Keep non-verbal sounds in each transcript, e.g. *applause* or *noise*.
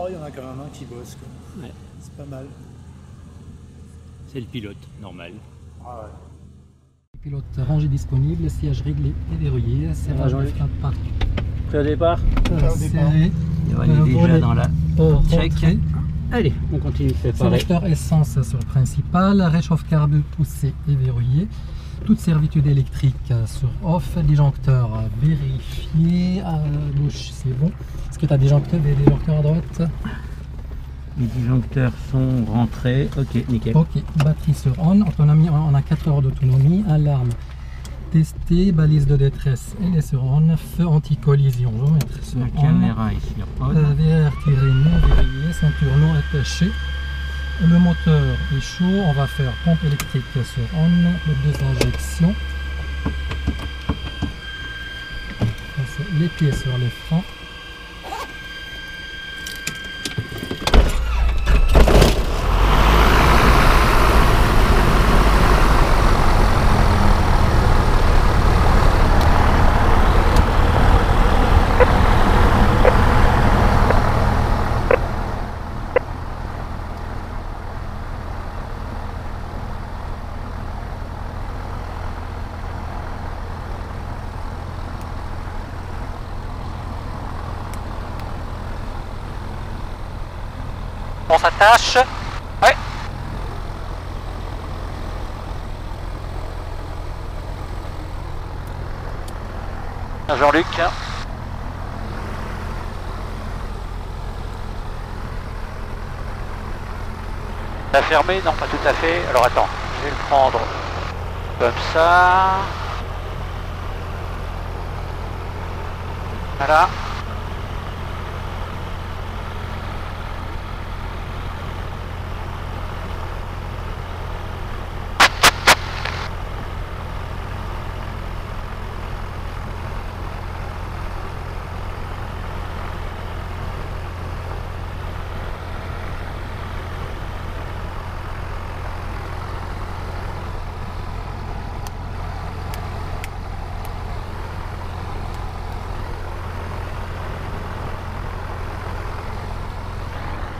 trois, il y en a quand même un qui bosse. quoi. Ouais. C'est pas mal. C'est le pilote, normal. Ah ouais. Pilote rangé disponible, siège réglé et verrouillé, serrage Jean-Luc. de part Prêt au départ? Euh, au départ. serré, On est déjà dans la check. Allez, on continue de préparer. Sélecteur essence sur le principal, réchauffe-carbe poussé et verrouillé. Toute servitude électrique sur off, disjoncteur vérifié, à gauche c'est bon. Que tu as disjoncteur des disjoncteurs à droite Les disjoncteurs sont rentrés. Ok, nickel. Ok, batterie sur on, autonomie, on a 4 heures d'autonomie, alarme testée, balise de détresse, elle est sur on, feu anti-collision, je vais mettre sur La on. caméra est sur on. Euh, VR tiré non verrouillé, ceinture non attachée. Le moteur est chaud, on va faire pompe électrique sur on, les deux injections. Les pieds sur les freins. On s'attache. Ouais. Jean-Luc. La fermé Non, pas tout à fait. Alors attends, je vais le prendre comme ça. Voilà.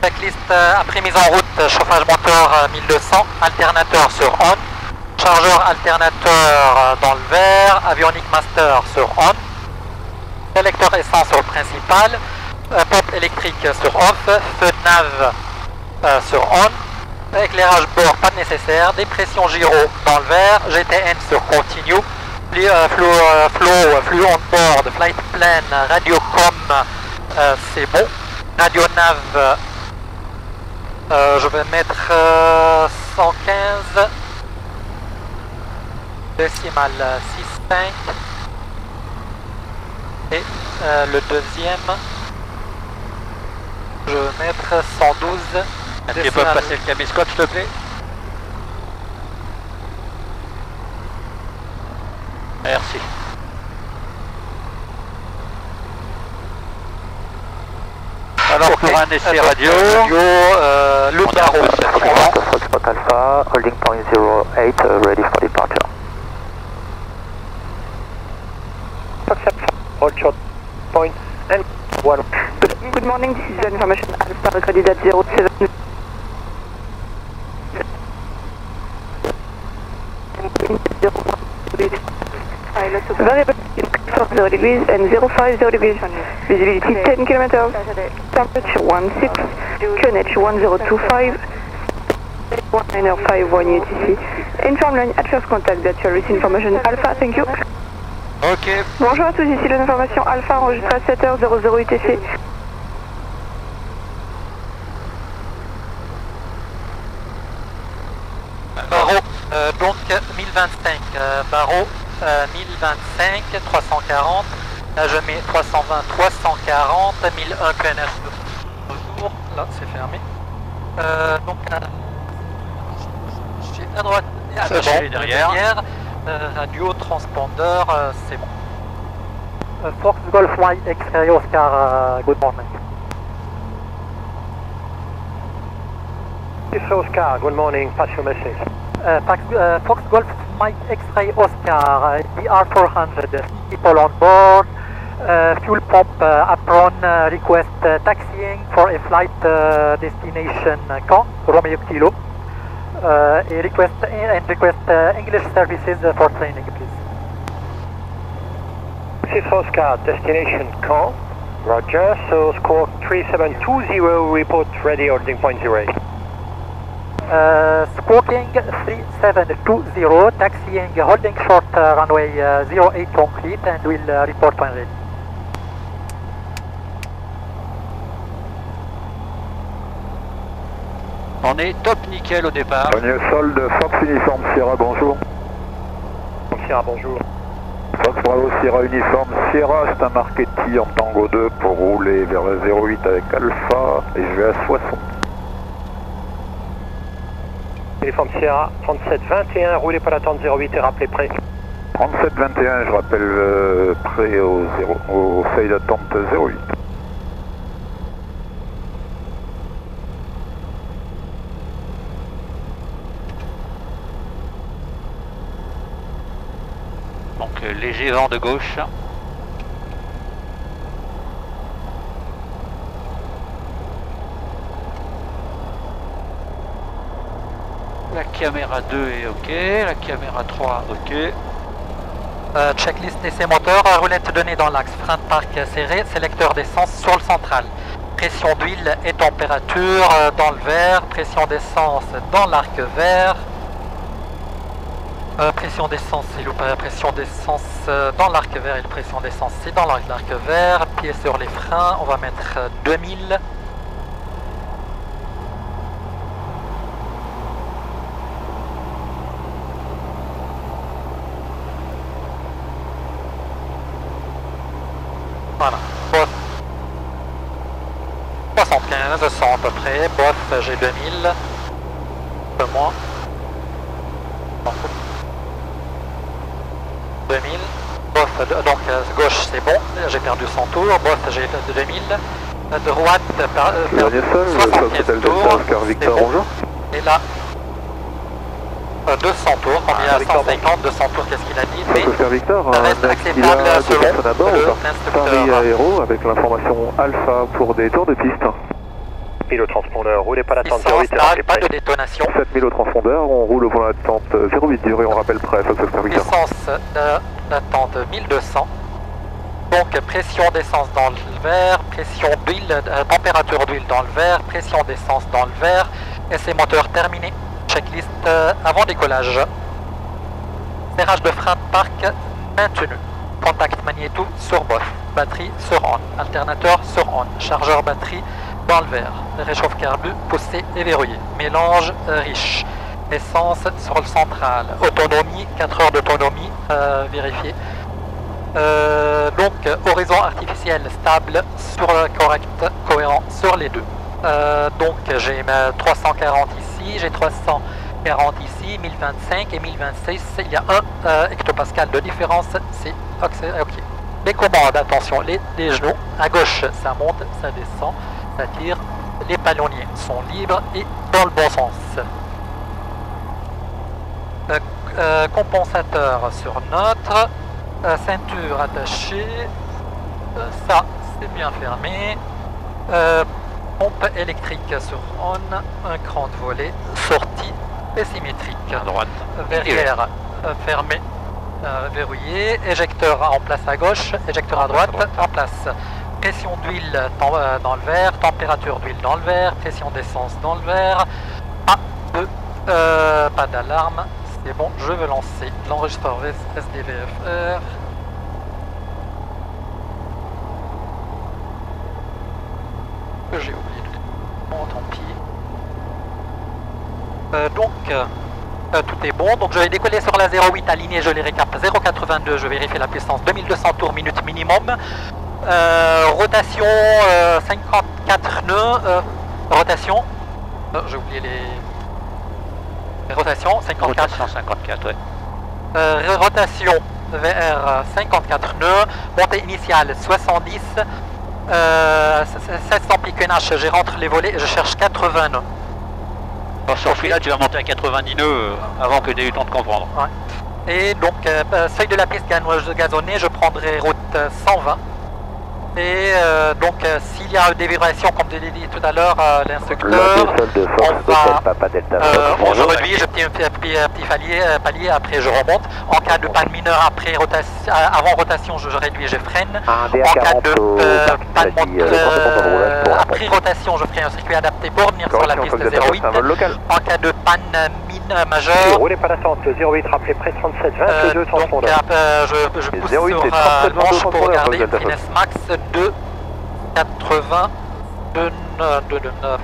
Checklist euh, après mise en route, euh, chauffage moteur euh, 1200, alternateur sur on, chargeur alternateur euh, dans le vert, avionique master sur on, sélecteur essence sur le principal, euh, pompe électrique sur off, feu de euh, sur on, éclairage bord pas nécessaire, dépression gyro dans le vert, GTN sur continue, euh, flow, euh, euh, on board, flight plan, radiocom, euh, c'est bon, radio nav euh, je vais mettre euh, 115 décimal 6,5 et euh, le deuxième. Je vais mettre 112 Est-ce qu'ils peuvent décimal- passer le s'il te plaît? Merci. Alors pour un essai radio, radio euh, Loup Garou, suivant. Foxtrot Alpha, holding point 08, uh, ready for departure. Hold short point and one. Good, good morning, this is the information Alpha recorded at 07. Variable 0 degrees and 05 0 degrees. Visibility 10 kilometers. Temperature 16. QNH 1025. 1951 UTC. Inform line at first contact that you are receiving information Alpha. Thank you. ok, Bonjour à tous, ici l'information Alpha enregistrée à 7h00 UTC. Barreau, euh, donc 1025, euh, barreau euh, 1025, 340, là je mets 320, 340, 1001 QNH de retour, là c'est fermé. Euh, donc à, j'ai à droite et à gauche bon, derrière. euh, radio, transpondeur, euh, c'est bon. Euh, Fox Golf X-Ray Oscar, euh, good morning. Oscar, good morning, pass your message. Uh, Fox, uh, Fox Golf Mike X-Ray Oscar, uh, ER400, people on board, Uh, fuel pump uh, apron uh, request uh, taxiing for a flight uh, destination uh, Caen, Romeo Kilo. Uh, a request and request uh, English services uh, for training, please. 6 Oscar, destination Caen. Roger, so score 3720, report ready, holding point 08. Uh, Squawking 3720, taxiing, holding short uh, runway uh, 08 complete and will uh, report when ready. On est top nickel au départ. Daniel Solde, Fox Uniforme Sierra, bonjour. Sierra, bonjour. Fox Bravo Sierra Uniforme Sierra, c'est un marquetti en Tango 2 pour rouler vers le 08 avec Alpha et je vais à 60. Uniforme Sierra, 3721, roulez par l'attente 08 et rappelez prêt. 37-21, je rappelle euh, prêt au, 0, au feuille d'attente 08. Donc euh, léger vent de gauche. Caméra 2 est ok, la caméra 3 ok. Euh, checklist essai moteur, roulette nez dans l'axe, frein de parc serré, sélecteur d'essence sur le central. Pression d'huile et température euh, dans le vert, pression d'essence dans l'arc vert. Euh, pression d'essence, vous plaît, pression d'essence dans l'arc vert et pression d'essence dans l'arc vert. Pied sur les freins, on va mettre euh, 2000. Voilà. Bof. 75, 100 à peu près. Bof, j'ai 2000. Un peu moins. Bon. 2000. Bof, de- donc euh, gauche c'est bon. J'ai perdu 100 Bof, j'ai 2000. Euh, Droite, par, euh, Daniel Sol, 75 Fox Hotel tours. Delta Oscar C'est Victor, bon. bonjour. Et là, euh, 200 tours. Combien Ah, Victor, 150, 200 tours, qu'est-ce qu'il a dit? Fox Mais Oscar Victor, ça un reste 9 acceptable de selon à bord le pas. Paris Aéro avec l'information Alpha pour des tours de piste. Pilote transpondeur, roulez par l'attente Puissance, 08 et rappelez pas prêt. de détonation. 7000 au transpondeur, on roule au point d'attente 08 durée, on rappelle prêt, Fox Oscar Victor. Puissance de- d'attente 1200. Donc pression d'essence dans le verre, pression d'huile, euh, température d'huile dans le verre, pression d'essence dans le verre, essai moteur terminé. Checklist euh, avant décollage. Serrage de frein de parc maintenu. Contact magnéto sur bof. Batterie sur on. Alternateur sur on. Chargeur batterie dans le verre. Réchauffe carbu poussé et verrouillé. Mélange euh, riche. Essence sur le central. Autonomie, 4 heures d'autonomie vérifiée. Euh, donc horizon artificiel stable sur le correct, cohérent sur les deux. Euh, donc j'ai ma 340 ici, j'ai 340 ici, 1025 et 1026. Il y a un euh, hectopascal de différence, c'est ok. Les commandes, attention, les, les genoux, à gauche ça monte, ça descend, ça tire. Les palonniers sont libres et dans le bon sens. Compensateur sur neutre, euh, ceinture attachée, Euh, ça c'est bien fermé, Euh, pompe électrique sur on, un cran de volet, sortie et symétrique. À droite. Verrière euh, fermée, verrouillée, éjecteur en place à gauche, éjecteur à droite, en place. Pression d'huile dans, le verre, température d'huile dans le verre, pression d'essence dans le verre. Euh, pas d'alarme, c'est bon, je veux lancer l'enregistreur SDVFR. J'ai oublié bon, tant pis. Euh, donc, euh, euh, tout est bon. Donc, je vais décoller sur la 08 alignée, je les récap 082, je vérifie la puissance 2200 tours minute minimum. Rotation euh, 54 nœuds. rotation. j'ai oublié les. Les rotations 54. Rotation 54, ouais. Euh, rotation vers 54 nœuds, montée initiale 70, euh, 700 piques NH, j'ai rentre les volets, je cherche 80 nœuds. Bon, sur celui-là, tu vas monter à 90 nœuds euh, avant que tu aies eu le temps de comprendre. Et donc, euh, euh, seuil de la piste gazonnée, je prendrai route euh, 120. Et euh, donc, euh, s'il y a des vibrations, comme je l'ai dit tout à l'heure, euh, l'instructeur, on va- réduit, je petit, un petit, un petit palier, palier, après je remonte. En cas de panne mineure après rotation, avant rotation, je, je réduis, je freine. En cas DA40 de panne après rotation, je ferai un circuit adapté pour venir sur la piste Fox Delta Fox, 08. un vol local. En cas de panne mine majeure, Roulez pas d'attente, 08, rappelez près 37, euh, 22 donc transpondeur. euh, je, je pousse 08 sur et euh, 37 manche pour regarder finesse max de 80 de 9, de, de 9.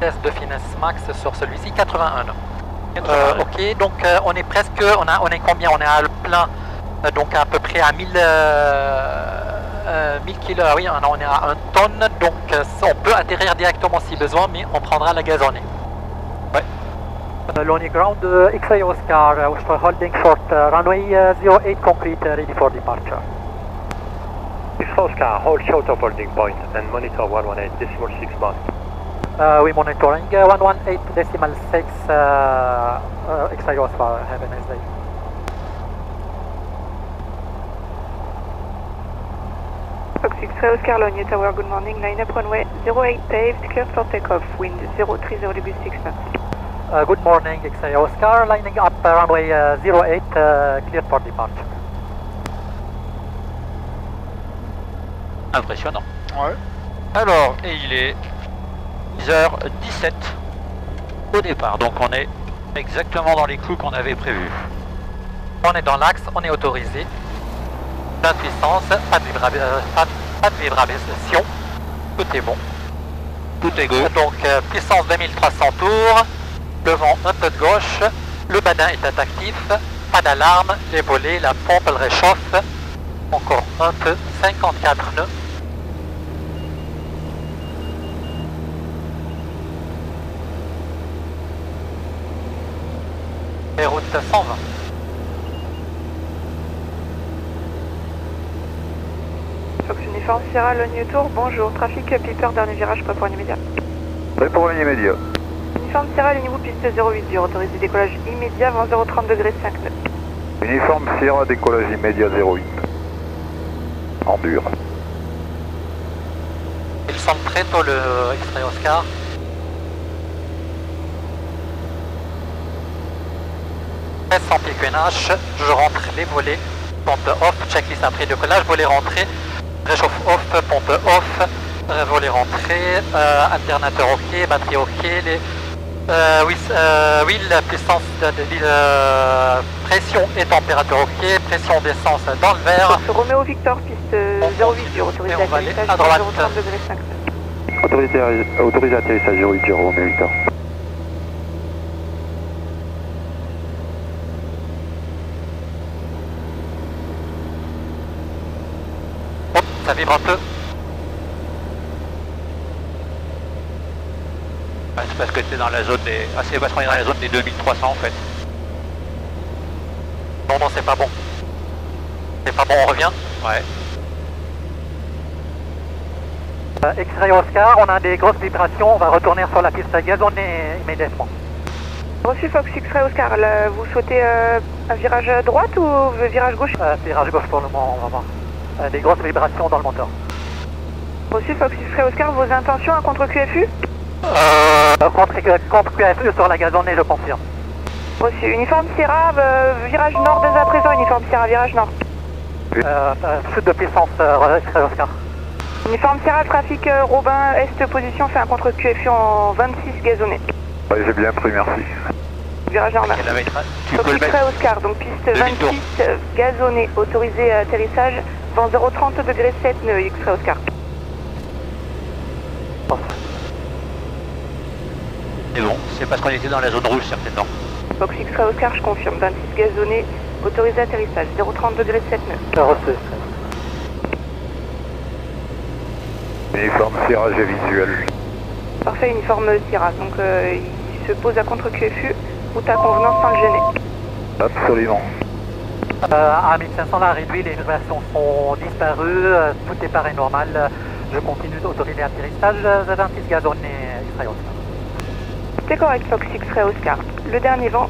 Test de finesse max sur celui-ci, 81. Euh, ok, donc euh, on est presque, on, a, on est combien? On est à le plein, euh, donc à peu près à 1000, euh, euh, 1000 kilos, ah oui, on est à 1 tonne, donc euh, on peut atterrir directement si besoin, mais on prendra la gazonnée. Ouais. Lonely ground, X-ray Oscar, we're holding short, runway 08 concrete, ready for departure. Oscar, hold short of holding point and monitor 118 decimal 6 bar. Uh, we monitoring uh, 118 decimal 6 uh, uh, X-ray Oscar. Have a nice day. Fox X-ray Oscar, Logny Tower, good morning. Line up runway 08 paved, cleared for takeoff. Wind 030 degrees 6 knots. Uh, good morning, X-ray Oscar. Lining up uh, runway uh, 08, uh, clear for departure. Impressionnant. Ouais. Alors, et il est 10h17 au départ, donc on est exactement dans les coups qu'on avait prévus. On est dans l'axe, on est autorisé. Plein de puissance, pas de, vibra- euh, pas, pas de vibration. Tout est bon. Tout est go. Donc euh, puissance 2300 tours, le vent un peu de gauche, le badin est actif, pas d'alarme, les volets, la pompe elle réchauffe, encore un peu, 54 nœuds. Et route 120. Fox Uniform Sierra, Logny Tour, bonjour. Trafic Piper, dernier virage, pas pour immédiat. Prêt pour l'immédiat. Uniforme Sierra, ligne piste 08 dur, autorisé décollage immédiat, vent 030 degrés 5 nœuds. Uniforme Sierra, décollage immédiat 08. En dur. Il semble très tôt le X-Ray Oscar. sans PQNH, je rentre les volets, pompe off, checklist après décollage, volet rentré, réchauffe off, pompe off, volet rentré, euh, alternateur ok, batterie ok, les, euh, oui, euh, oui, la puissance de, de- de- euh, pression et température ok, pression d'essence dans le verre. Fox Romeo Victor, piste 08 dur, autorisé Et on va aller atterrissage, à droite. 030 degrés 5 nœuds. Autorisé, autorisé atterrissage 08 Jérôme 8 ans. Hop, ça vibre un peu. Ouais, c'est parce que c'est dans la zone des. Ah, c'est parce qu'on est dans la zone des 2300 en fait. Non, non, c'est pas bon. C'est pas bon, on revient. Ouais. Euh, X-Ray Oscar, on a des grosses vibrations, on va retourner sur la piste gazonnée immédiatement. Reçu Fox X-Ray Oscar, là, vous souhaitez euh, un virage à droite ou un virage gauche? Euh, virage gauche pour le moment, on va voir. Euh, des grosses vibrations dans le moteur. Reçu Fox X-Ray Oscar, vos intentions à contre QFU Euh, contre, sur la gazonnée, je confirme. Reçu. Uniforme Sierra, euh, virage nord dès à présent, uniforme Sierra, virage nord. Euh, euh, chute de puissance, euh, Oscar. Uniforme Sierra, trafic euh, Robin, Est position, fait un contre QFU en 26 gazonné. Ouais, j'ai bien pris, merci. Virage le mettre. X-Ray Oscar, donc piste Demi-tour. 26, euh, gazonné, autorisé à atterrissage, vent 030 degrés 7 nœuds, X-Ray Oscar. C'est parce qu'on était dans la zone rouge certainement. Fox X-Ray Oscar, je confirme, 26 gazonné, autorisé à atterrissage, 030 degrés 7 nœuds. Reçu. Uniforme Sierra, j'ai visuel. Parfait, uniforme Sierra, donc euh, il se pose à contre QFU, route à convenance sans le gêner. Absolument. Euh, à 1500, là, réduit, les vibrations sont disparues, euh, tout est pareil normal. Euh, Je continue d'autoriser l'atterrissage, euh, 26 gazonnés X-Ray Oscar. C'est correct, Fox X-Ray Oscar. Le dernier vent,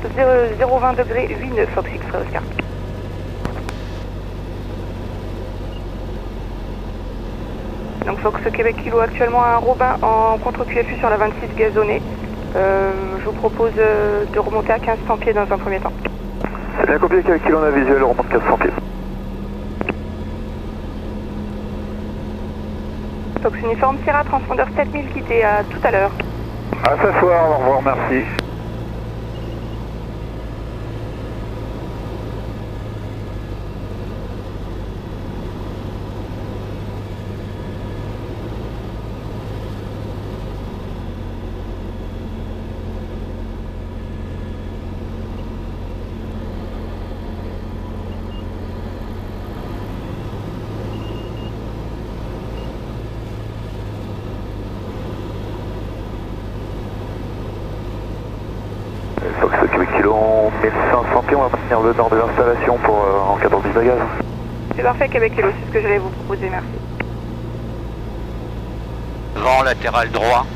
0, 020 degrés 8 nœuds, Fox X-Ray Oscar. Donc Fox Québec Kilo actuellement à un Robin en contre-QFU sur la 26 gazonnée. Euh, je vous propose euh, de remonter à 1500 pieds dans un premier temps. C'est bien copié qu'avec Kilo on a visuel, on remonte 400 pieds. Fox Uniforme Sierra, transpondeur 7000 quitté à tout à l'heure. À ce soir, au revoir, merci. Fox Québec Kilo, on 1500 pieds, on va maintenir le nord de l'installation pour euh, en cas d'envie de gaz. C'est parfait Québec Kilo, c'est ce que j'allais vous proposer, merci. Vent latéral droit,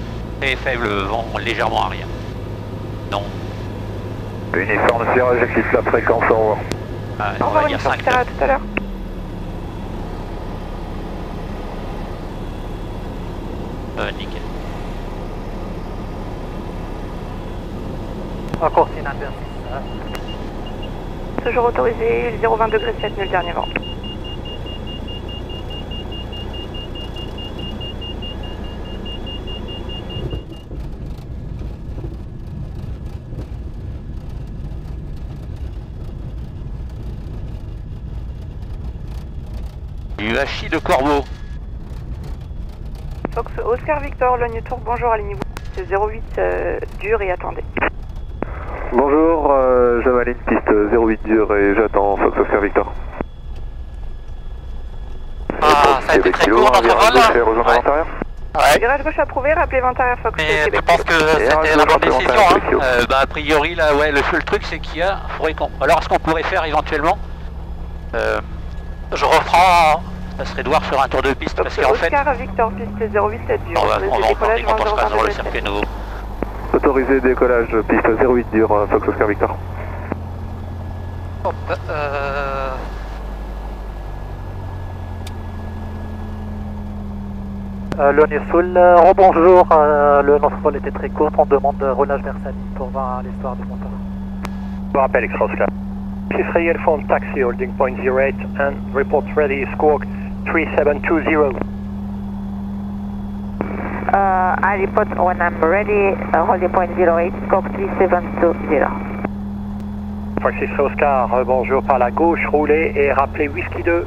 très faible vent légèrement arrière. Non, Uniforme Sierra, j'éclipse la fréquence, au revoir. ah, Au on revoir va dire Uniforme 5 Sierra, à tout à l'heure. euh, nickel. Raccourci. Toujours autorisé, 020 degré 7 le dernier vent. Hachis de corbeau. Fox Oscar Victor, Logne Tour, bonjour, alignez-vous. C'est 08 euh, dur et attendez. Bonjour, Jamaline, piste 08 dur et j'attends Fox Oscar Victor. Ah, ça a été très court un virage l'entrevol gauche et là. rejoindre Ouais. Virage gauche approuvé, rappelez 20 arrière Fox Mais tu penses que c'était la bonne décision hein. Euh, bah, a priori, là, ouais, le seul truc, c'est qu'il y a. faudrait qu'on- Alors, ce qu'on pourrait faire éventuellement, euh, je reprends. Ça serait de voir sur un tour de piste, parce qu'en fait, Oscar Victor, piste 08 7 dur. on va, on quand on 20 sera sur le circuit 7. nouveau. Autorisé décollage, piste 08 dur, euh, Fox Oscar Victor. Hop, euh... Euh, Lone Soul, euh, rebonjour. Euh, le notre vol était très court. On demande de relâche vers Sally pour voir l'histoire du moteur. Je vous rappelle, X-Oscar. Chiffre phone taxi holding point 08 and report ready squawk 3720. Uh, I report when I'm ready, uh, holding point 08, scope 3720. Fox X-Oscar, euh, bonjour par la gauche, roulez et rappelez Whisky 2.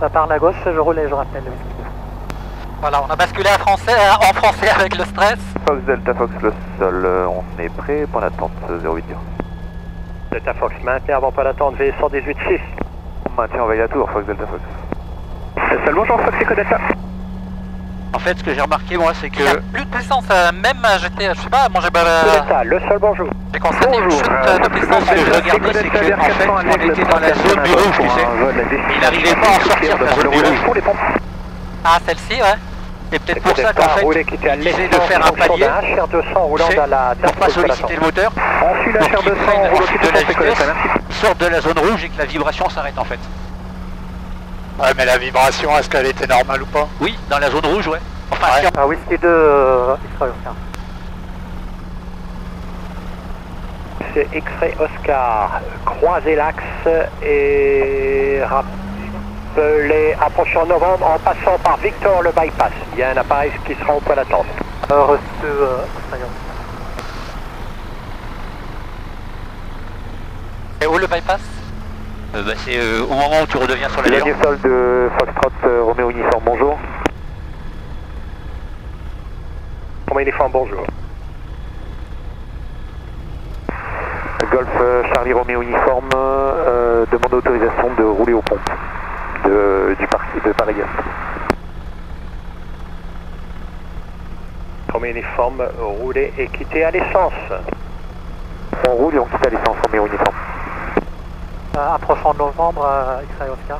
Ça part la gauche, je roule et je rappelle le whisky. Voilà, on a basculé à français, en français avec le stress. Fox Delta Fox le sol, euh, on est prêt pour l'attente 08 dur. Delta Fox, maintenez avant pas d'attendre V118-6. On maintient en veille à tour, Fox Delta Fox. Le seul bonjour, Fox Echo Delta. En fait, ce que j'ai remarqué, moi, c'est Il y a que. plus de puissance, euh, même euh, j'étais, je sais pas, moi j'ai Delta, le seul bonjour. J'ai constaté une chute de puissance. Je regardais, c'est que, en fait, on était dans la zone du rouge, tu sais. Il n'arrivait pas à sortir de la zone du rouge. Ah, celle-ci, ouais. C'est peut-être pour ça qu'en fait, il disait de faire un palier d'un HR200 roulant c'est dans la pour pas solliciter le moteur, On suit la pour qu'il HR200, prenne on roule au ensuite de la vitesse, merci. sorte de la zone rouge et que la vibration s'arrête en fait. Ouais, mais la vibration, est-ce qu'elle était normale ou pas? Oui, dans la zone rouge, ouais. Enfin, si on- Ah, whisky 2, euh, X-Ray Oscar. C'est X-Ray Oscar, croisez l'axe et rappelez, approchez en novembre en passant par Victor le bypass. Il y a un appareil qui sera au point d'attente. Reçu, euh. Et où le bypass euh, bah, c'est euh, au moment où tu redeviens sur la Dernier ligne. sol de Foxtrot euh, Roméo Uniforme, bonjour. Est fait bonjour? Golf euh, Charlie Roméo Uniforme euh, demande autorisation de rouler aux pompes de, du parc de Paris. Premier uniforme, roulez et quittez à l'essence. On roule et on quitte à l'essence Roméo Uniforme. Euh, approche en novembre, euh, X-Ray Oscar.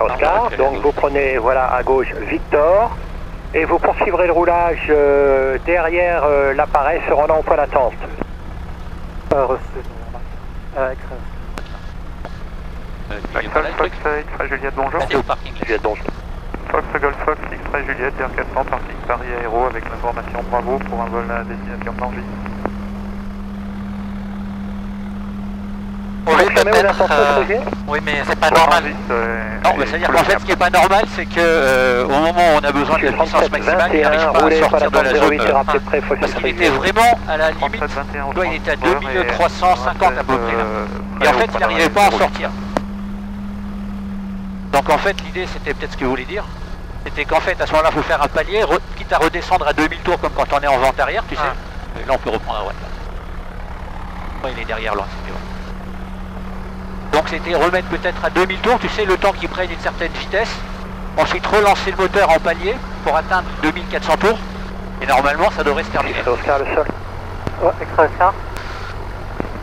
Oscar, Ah, donc vous prenez voilà à gauche Victor et vous poursuivrez le roulage euh, derrière euh, l'appareil se rendant au point d'attente. Reçu, euh, X-Ray le truc Juliette, bonjour. Juliette. Fox, Golf Fox, X-Ray Juliette, Air 400, parking Paris Aéro avec l'information Bravo pour un vol à destination d'Angers. Euh, oui, mais c'est pas normal. Non, mais c'est-à-dire qu'en fait, ce qui est pas normal, c'est que euh, au moment où on a besoin de la puissance maximale, il n'arrive pas à sortir de la zone. 08 euh, rappelez près, faut Parce qu'il était vraiment à la limite, tu vois, il était à 2350 à peu près là. Et en fait, il n'arrivait pas à en sortir. Donc en fait, l'idée, c'était peut-être ce que vous voulez dire. C'était qu'en fait, à ce moment-là, il faut faire un palier, quitte à redescendre à 2000 tours comme quand on est en vente arrière, tu sais. Et là, on peut reprendre à droite. Là. Il est derrière là. Donc c'était remettre peut-être à 2000 tours, tu sais, le temps qu'il prenne une certaine vitesse. Ensuite relancer le moteur en palier pour atteindre 2400 tours. Et normalement, ça devrait se terminer. Oscar, le sol. Ouais, extra Oscar.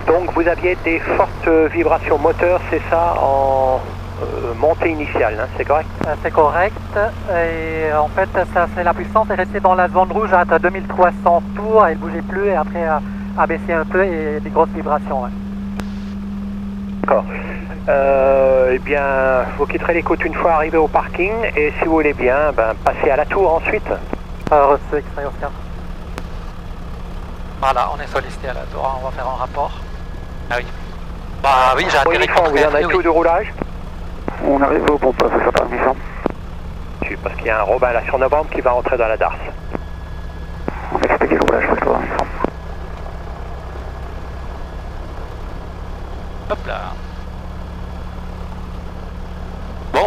Donc vous aviez des fortes vibrations moteurs, c'est ça, en euh, montée initiale, hein, c'est correct? C'est correct. Et en fait, ça, c'est la puissance est restée dans la zone rouge à 2300 tours. Elle bougeait plus et après a, a baissé un peu et des grosses vibrations. ouais. Euh, eh bien, vous quitterez les côtes une fois arrivé au parking et si vous voulez bien, ben, passez à la tour ensuite. Euh, Oscar. Voilà, on est sollicité à la tour, on va faire un rapport. Ah oui. Bah oui, j'ai Bon, atterri contre vous en avez oui. tout de roulage On arrive au pompe, c'est ça par uniforme. Oui, Parce qu'il y a un Robin là sur novembre qui va rentrer dans la DARS. On va expliquer le roulage, parce. Hop là.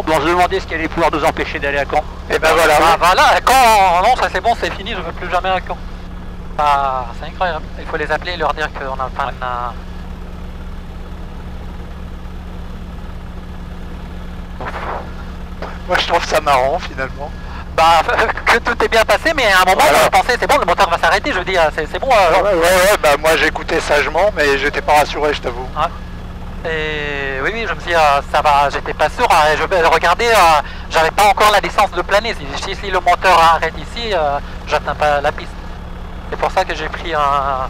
Bon, bon, on se demandait ce qui allait pouvoir nous empêcher d'aller à Caen. Et ben voilà. Ah voilà, à Caen, non, ça c'est bon, c'est fini, je veux plus jamais à Caen. Ah, c'est incroyable. Il faut les appeler et leur dire qu'on a euh, Moi je trouve ça marrant finalement. Bah, *laughs* que tout est bien passé, mais à un moment, Voilà. on pensait, c'est bon, le moteur va s'arrêter, je veux dire, c'est c'est bon. euh, Ouais, ouais, ouais, bah moi j'écoutais sagement, mais j'étais pas rassuré, je t'avoue. Et oui, oui, je me suis dit, euh, ça va, j'étais pas sûr. hein, je vais regarder, euh, j'avais pas encore la licence de planer. Si, le moteur arrête ici, euh, j'atteins pas la piste. C'est pour ça que j'ai pris un.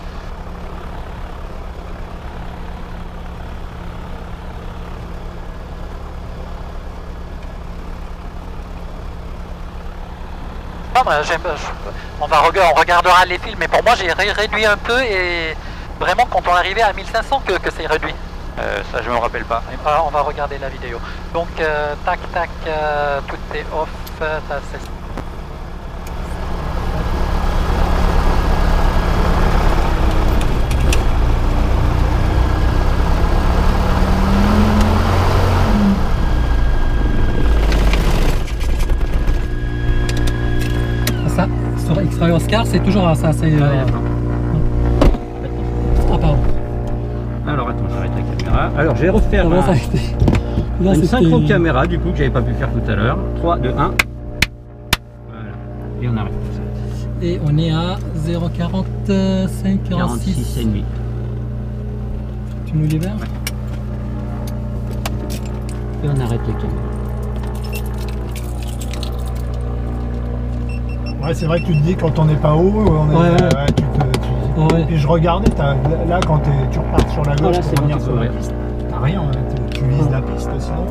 On, va on regardera les films, mais pour moi j'ai ré- réduit un peu et vraiment quand on arrivait à 1500 que, que c'est réduit. Euh, ça, je me rappelle pas. Et voilà, on va regarder la vidéo. Donc, euh, tac, tac, euh, tout est off. ça, c'est- Ça, sur X-Ray Oscar, c'est toujours ça. C'est. Alors je vais refaire Comment un- ça a été Là, une synchro caméra du coup que j'avais pas pu faire tout à l'heure. 3, 2, 1. Voilà. Et on arrête. Et on est à 0,45, 46. 46 et demi. Tu nous libères Et on arrête les caméras. Ouais, c'est vrai que tu te dis quand on n'est pas haut, on est, Ouais, ouais. ouais, tu te- tu- Ouais. Puis je regardais, là quand tu repars sur la gauche Voilà, pour c'est bon, revenir tu sur la piste, rien, hein, tu, tu vises la piste sinon.